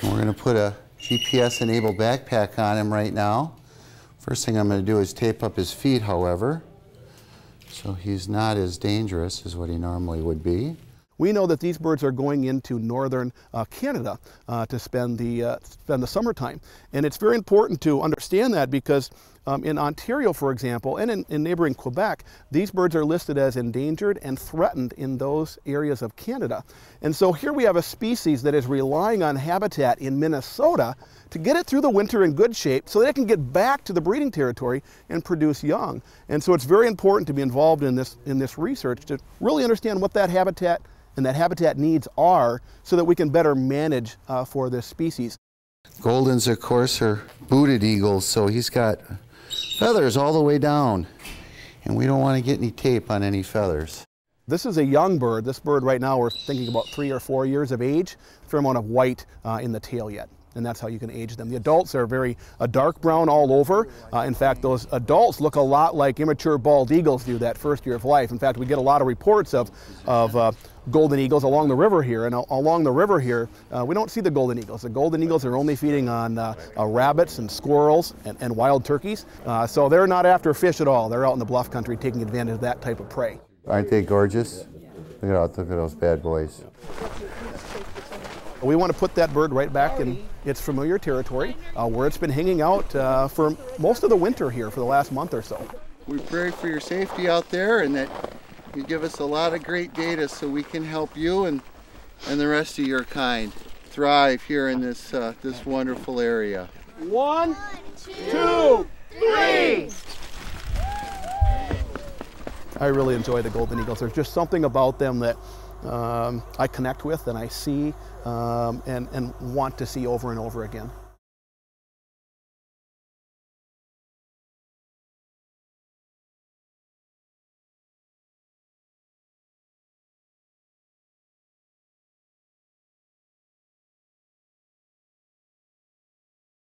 And we're going to put a GPS enabled backpack on him right now. First thing I'm going to do is tape up his feet, however, so he's not as dangerous as what he normally would be. We know that these birds are going into northern uh, Canada uh, to spend the, uh, spend the summertime. And it's very important to understand that because um, in Ontario, for example, and in, in, neighboring Quebec, these birds are listed as endangered and threatened in those areas of Canada. And so here we have a species that is relying on habitat in Minnesota to get it through the winter in good shape so that it can get back to the breeding territory and produce young. And so it's very important to be involved in this, in this research to really understand what that habitat and that habitat needs are so that we can better manage uh, for this species. Goldens, of course, are booted eagles, so he's got feathers all the way down. And we don't want to get any tape on any feathers. This is a young bird. This bird right now we're thinking about three or four years of age. Fair amount of white uh, in the tail yet and that's how you can age them. The adults are very a dark brown all over. Uh, in fact, those adults look a lot like immature bald eagles do that first year of life. In fact, we get a lot of reports of, of uh, golden eagles along the river here, and along the river here, uh, we don't see the golden eagles. The golden eagles are only feeding on uh, uh, rabbits and squirrels and, and wild turkeys, uh, so they're not after fish at all. They're out in the bluff country taking advantage of that type of prey. Aren't they gorgeous? Look at, look at those bad boys. We want to put that bird right back in its familiar territory uh, where it's been hanging out uh, for most of the winter here for the last month or so. We pray for your safety out there and that you give us a lot of great data so we can help you and, and the rest of your kind thrive here in this, uh, this wonderful area. One, two, three! I really enjoy the golden eagles. There's just something about them that um, I connect with and I see um, and, and want to see over and over again.